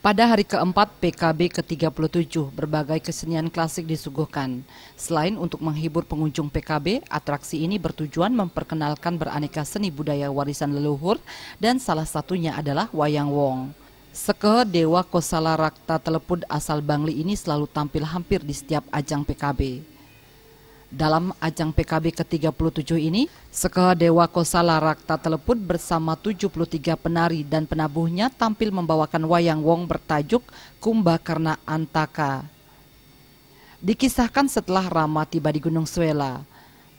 Pada hari keempat PKB ke-37, berbagai kesenian klasik disuguhkan. Selain untuk menghibur pengunjung PKB, atraksi ini bertujuan memperkenalkan beraneka seni budaya warisan leluhur dan salah satunya adalah Wayang Wong. Seke Dewa Kosala Rakta Telepud asal Bangli ini selalu tampil hampir di setiap ajang PKB. Dalam ajang PKB ke-37 ini, Seke Dewa Kosala Rakta Teleput bersama 73 penari dan penabuhnya tampil membawakan wayang wong bertajuk Kumba Karna Antaka. Dikisahkan setelah Rama tiba di Gunung Suela,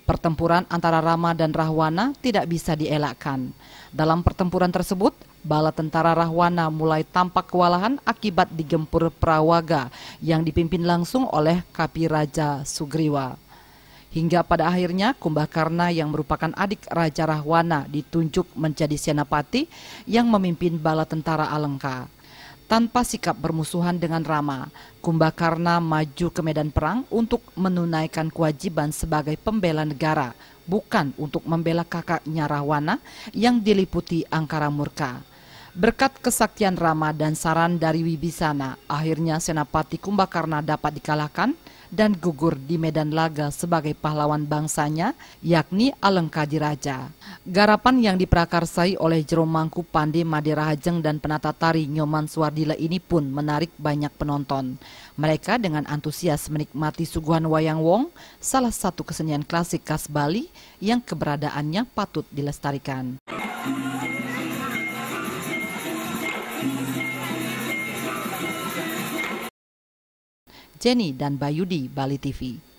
pertempuran antara Rama dan Rahwana tidak bisa dielakkan. Dalam pertempuran tersebut, bala tentara Rahwana mulai tampak kewalahan akibat digempur Prawaga yang dipimpin langsung oleh Kapiraja Sugriwa. Hingga pada akhirnya Kumbakarna yang merupakan adik Raja Rahwana ditunjuk menjadi senapati yang memimpin bala tentara Alengka. Tanpa sikap bermusuhan dengan Rama, Kumbakarna maju ke medan perang untuk menunaikan kewajiban sebagai pembela negara, bukan untuk membela kakaknya Rahwana yang diliputi angkara murka. Berkat kesaktian Rama dan saran dari Wibisana, akhirnya Senapati Kumbakarna dapat dikalahkan dan gugur di medan laga sebagai pahlawan bangsanya, yakni Alengka Diraja. Garapan yang diprakarsai oleh Jero Mangku Pandi Madira Hajeng dan penata tari Nyoman Suardila ini pun menarik banyak penonton. Mereka dengan antusias menikmati suguhan wayang wong, salah satu kesenian klasik khas Bali yang keberadaannya patut dilestarikan. Jenny dan Bayudi, Bali TV.